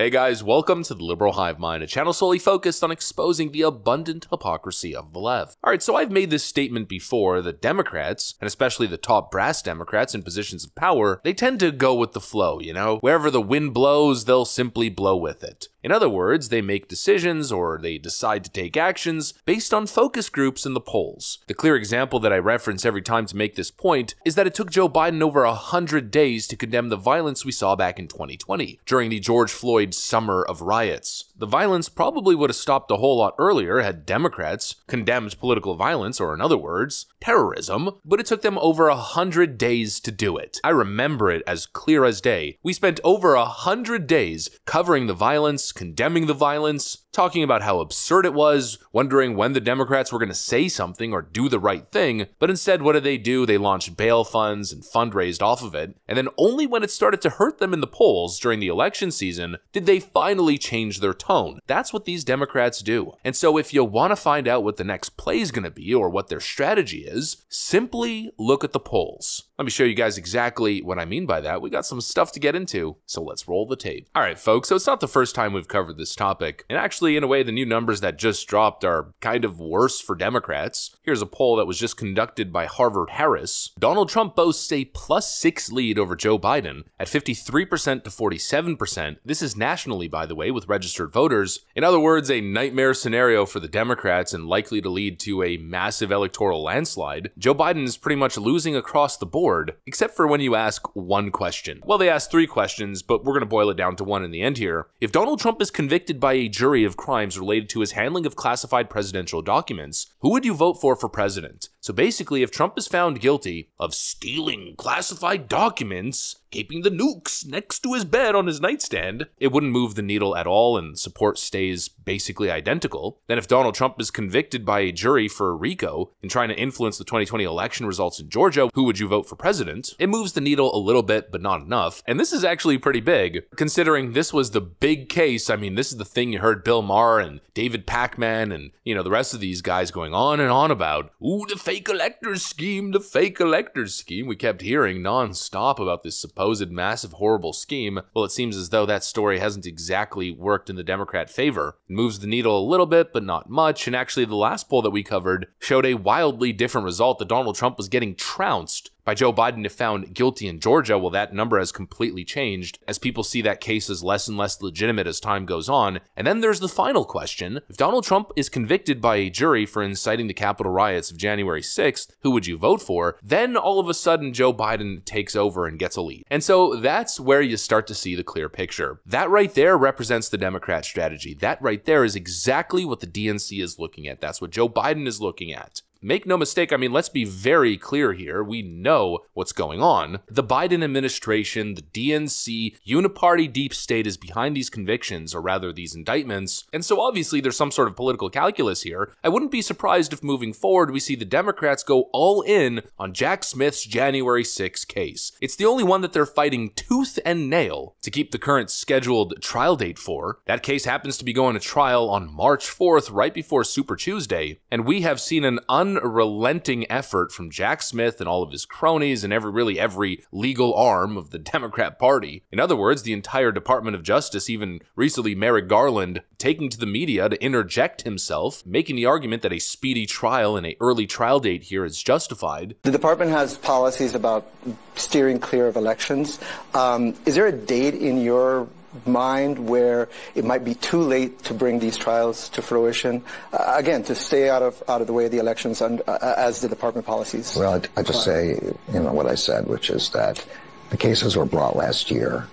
Hey guys, welcome to the Liberal Hivemind, a channel solely focused on exposing the abundant hypocrisy of the left. Alright, so I've made this statement before that Democrats, and especially the top brass Democrats in positions of power, they tend to go with the flow, you know? Wherever the wind blows, they'll simply blow with it. In other words, they make decisions or they decide to take actions based on focus groups in the polls. The clear example that I reference every time to make this point is that it took Joe Biden over a hundred days to condemn the violence we saw back in 2020 during the George Floyd summer of riots. The violence probably would have stopped a whole lot earlier had Democrats condemned political violence, or in other words, terrorism, but it took them over a hundred days to do it. I remember it as clear as day. We spent over a hundred days covering the violence, condemning the violence, talking about how absurd it was, wondering when the Democrats were going to say something or do the right thing, but instead, what did they do? They launched bail funds and fundraised off of it, and then only when it started to hurt them in the polls during the election season did they finally change their tone. That's what these Democrats do. And so, if you want to find out what the next play is going to be or what their strategy is, simply look at the polls. Let me show you guys exactly what I mean by that. We got some stuff to get into, so let's roll the tape. All right, folks, so it's not the first time we've covered this topic, and actually, Actually, in a way, the new numbers that just dropped are kind of worse for Democrats. Here's a poll that was just conducted by Harvard Harris. Donald Trump boasts a plus six lead over Joe Biden at 53% to 47%. This is nationally, by the way, with registered voters. In other words, a nightmare scenario for the Democrats and likely to lead to a massive electoral landslide. Joe Biden is pretty much losing across the board, except for when you ask one question. Well, they asked three questions, but we're going to boil it down to one in the end here. If Donald Trump is convicted by a jury of of crimes related to his handling of classified presidential documents, who would you vote for for president? So basically, if Trump is found guilty of stealing classified documents, keeping the nukes next to his bed on his nightstand, it wouldn't move the needle at all and support stays basically identical. Then if Donald Trump is convicted by a jury for RICO and trying to influence the 2020 election results in Georgia, who would you vote for president? It moves the needle a little bit, but not enough. And this is actually pretty big, considering this was the big case. I mean, this is the thing you heard Bill Maher and David Pakman and, you know, the rest of these guys going on and on about. Ooh, the fake electors scheme, the fake electors scheme. We kept hearing nonstop about this supposed massive horrible scheme. Well, it seems as though that story hasn't exactly worked in the Democrat favor. It moves the needle a little bit, but not much. And actually, the last poll that we covered showed a wildly different result that Donald Trump was getting trounced by Joe Biden if found guilty in Georgia, well, that number has completely changed as people see that case as less and less legitimate as time goes on. And then there's the final question. If Donald Trump is convicted by a jury for inciting the Capitol riots of January 6th, who would you vote for? Then all of a sudden, Joe Biden takes over and gets a lead. And so that's where you start to see the clear picture. That right there represents the Democrat strategy. That right there is exactly what the DNC is looking at. That's what Joe Biden is looking at. Make no mistake, I mean, let's be very clear here. We know what's going on. The Biden administration, the DNC, uniparty deep state is behind these convictions, or rather these indictments. And so obviously there's some sort of political calculus here. I wouldn't be surprised if moving forward we see the Democrats go all in on Jack Smith's January 6 case. It's the only one that they're fighting tooth and nail to keep the current scheduled trial date for. That case happens to be going to trial on March 4th, right before Super Tuesday, and we have seen an un unrelenting effort from Jack Smith and all of his cronies and every really every legal arm of the Democrat Party. In other words, the entire Department of Justice, even recently Merrick Garland, taking to the media to interject himself, making the argument that a speedy trial and a early trial date here is justified. The department has policies about steering clear of elections. Um, is there a date in your mind where it might be too late to bring these trials to fruition? Uh, again, to stay out of out of the way of the elections uh, as the department policies. Well, I, I just say you know what I said, which is that the cases were brought last year.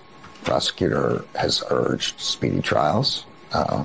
Prosecutor has urged speedy trials, uh,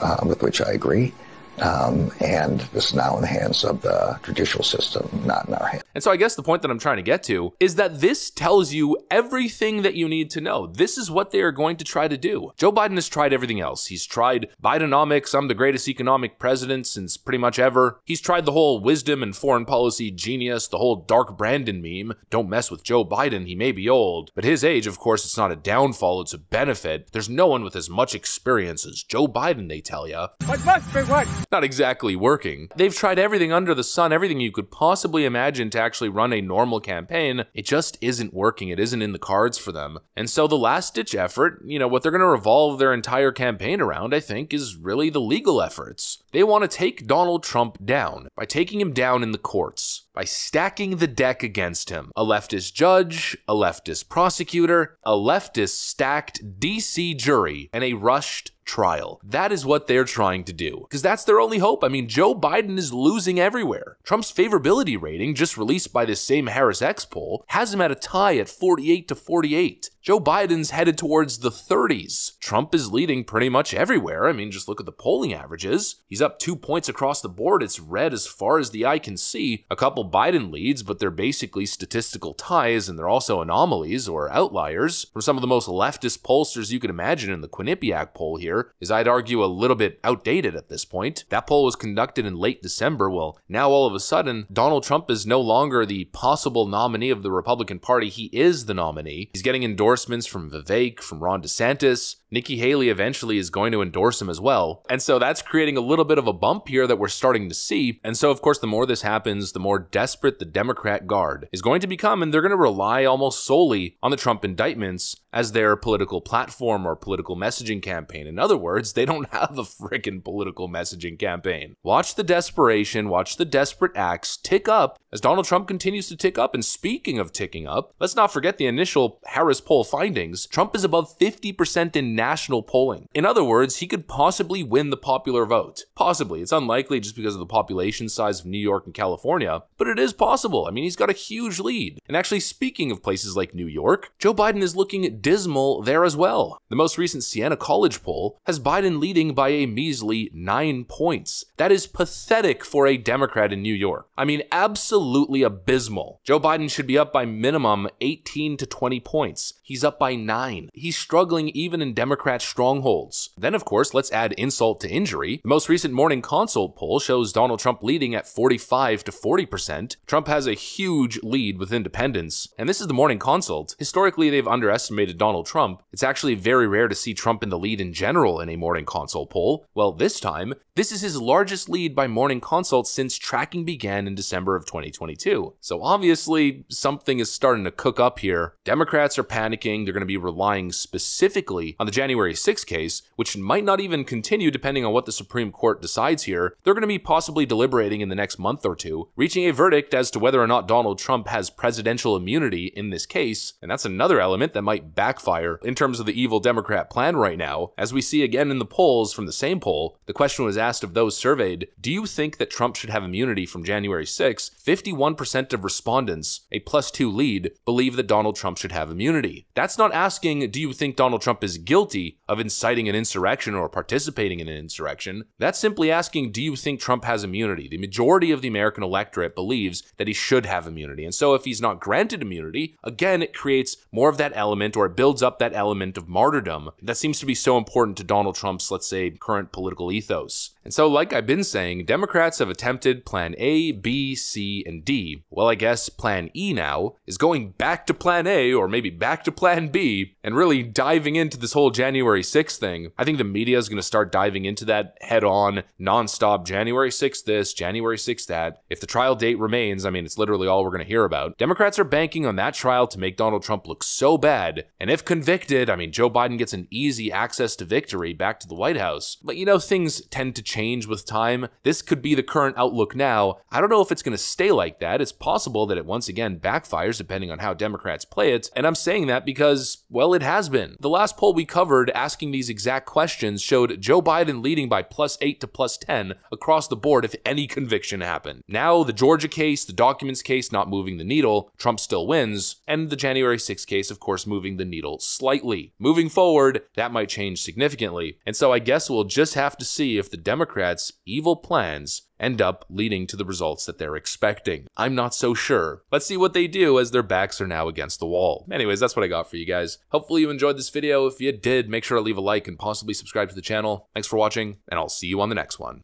uh with which I agree. Um, and this is now in the hands of the judicial system, not in our hands. And so I guess the point that I'm trying to get to is that this tells you everything that you need to know. This is what they are going to try to do. Joe Biden has tried everything else. He's tried Bidenomics. I'm the greatest economic president since pretty much ever. He's tried the whole wisdom and foreign policy genius, the whole Dark Brandon meme. Don't mess with Joe Biden. He may be old, but his age, of course, it's not a downfall. It's a benefit. There's no one with as much experience as Joe Biden, they tell you. What must be what? Not exactly working. They've tried everything under the sun, everything you could possibly imagine to actually run a normal campaign. It just isn't working. It isn't in the cards for them. And so the last ditch effort, you know, what they're going to revolve their entire campaign around, I think, is really the legal efforts. They want to take Donald Trump down by taking him down in the courts by stacking the deck against him. A leftist judge, a leftist prosecutor, a leftist stacked DC jury, and a rushed trial. That is what they're trying to do, because that's their only hope. I mean, Joe Biden is losing everywhere. Trump's favorability rating, just released by this same HarrisX poll, has him at a tie at 48 to 48. Joe Biden's headed towards the 30s. Trump is leading pretty much everywhere. I mean, just look at the polling averages. He's up two points across the board. It's red as far as the eye can see. A couple Biden leads, but they're basically statistical ties and they're also anomalies or outliers from some of the most leftist pollsters you could imagine in the Quinnipiac poll here is I'd argue a little bit outdated at this point. That poll was conducted in late December. Well, now all of a sudden, Donald Trump is no longer the possible nominee of the Republican Party. He is the nominee. He's getting endorsements from Vivek, from Ron DeSantis. Nikki Haley eventually is going to endorse him as well. And so that's creating a little bit of a bump here that we're starting to see. And so, of course, the more this happens, the more desperate the Democrat guard is going to become, and they're going to rely almost solely on the Trump indictments as their political platform or political messaging campaign. In other words, they don't have a freaking political messaging campaign. Watch the desperation, watch the desperate acts tick up as Donald Trump continues to tick up. And speaking of ticking up, let's not forget the initial Harris poll findings. Trump is above 50% in national polling. In other words, he could possibly win the popular vote. Possibly. It's unlikely just because of the population size of New York and California, but it is possible. I mean, he's got a huge lead. And actually, speaking of places like New York, Joe Biden is looking dismal there as well. The most recent Siena College poll has Biden leading by a measly nine points. That is pathetic for a Democrat in New York. I mean, absolutely abysmal. Joe Biden should be up by minimum 18 to 20 points. He's up by nine. He's struggling even in Democrat strongholds. Then, of course, let's add insult to injury. The most recent morning consult poll shows Donald Trump leading at 45 to 40%. Trump has a huge lead with independents. And this is the morning consult. Historically, they've underestimated Donald Trump. It's actually very rare to see Trump in the lead in general in a morning consult poll. Well, this time, this is his largest lead by morning consult since tracking began in December of 2022. So obviously, something is starting to cook up here. Democrats are panicking they're going to be relying specifically on the January 6 case, which might not even continue depending on what the Supreme Court decides here. They're going to be possibly deliberating in the next month or two, reaching a verdict as to whether or not Donald Trump has presidential immunity in this case. And that's another element that might backfire in terms of the evil Democrat plan right now. As we see again in the polls from the same poll, the question was asked of those surveyed Do you think that Trump should have immunity from January 6? 51% of respondents, a plus two lead, believe that Donald Trump should have immunity. That's not asking, do you think Donald Trump is guilty of inciting an insurrection or participating in an insurrection? That's simply asking, do you think Trump has immunity? The majority of the American electorate believes that he should have immunity. And so if he's not granted immunity, again, it creates more of that element or it builds up that element of martyrdom that seems to be so important to Donald Trump's, let's say, current political ethos. And so, like I've been saying, Democrats have attempted Plan A, B, C, and D. Well, I guess Plan E now is going back to Plan A or maybe back to Plan B and really diving into this whole January 6th thing. I think the media is going to start diving into that head on, nonstop January 6th this, January 6th that. If the trial date remains, I mean, it's literally all we're going to hear about. Democrats are banking on that trial to make Donald Trump look so bad. And if convicted, I mean, Joe Biden gets an easy access to victory back to the White House. But you know, things tend to change with time. This could be the current outlook now. I don't know if it's going to stay like that. It's possible that it once again backfires depending on how Democrats play it. And I'm saying that because, well, it has been. The last poll we covered asking these exact questions showed Joe Biden leading by plus 8 to plus 10 across the board if any conviction happened. Now, the Georgia case, the documents case not moving the needle, Trump still wins, and the January 6th case, of course, moving the needle slightly. Moving forward, that might change significantly. And so I guess we'll just have to see if the Democrats' evil plans end up leading to the results that they're expecting. I'm not so sure. Let's see what they do as their backs are now against the wall. Anyways, that's what I got for you guys. Hopefully you enjoyed this video. If you did, make sure to leave a like and possibly subscribe to the channel. Thanks for watching, and I'll see you on the next one.